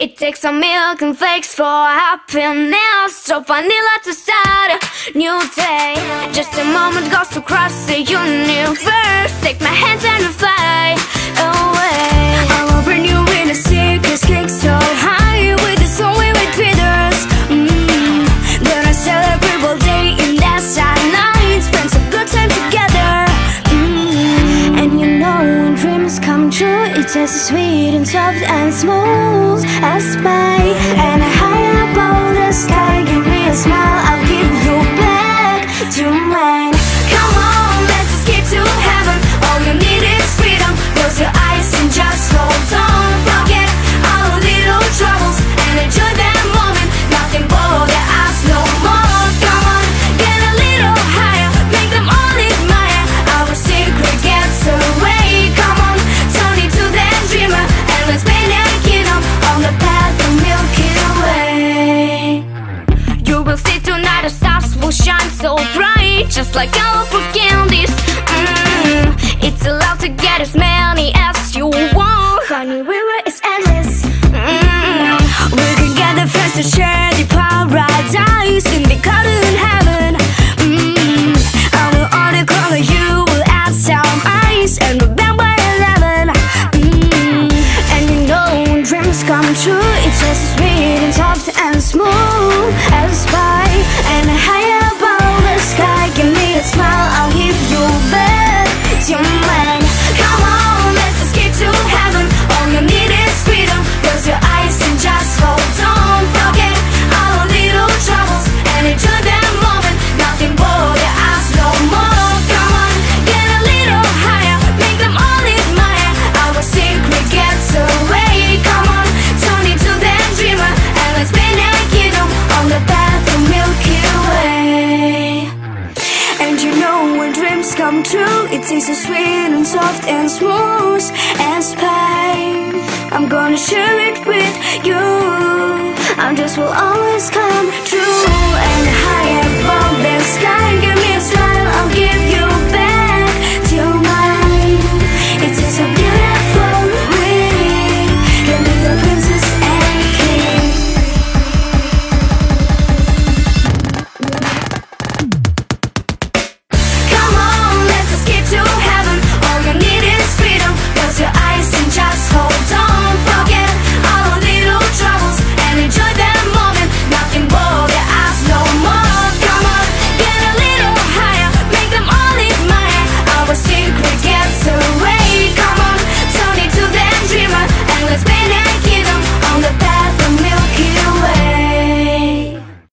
It takes a million flakes for happiness. So vanilla to start a new day. Just a moment goes to cross the universe. Take my hands and fly. Tastes so sweet and soft and smooth as pie And high above the sky, give me a smile. to share the paradise in the garden heaven. Mm -hmm. I'm the only color you will add some eyes and remember 11. Mm -hmm. And you know, dreams come true. It's just sweet and soft and smooth. come true. It tastes so sweet and soft and smooth and spicy. I'm gonna share it with you. I just will always come true. And high above the sky.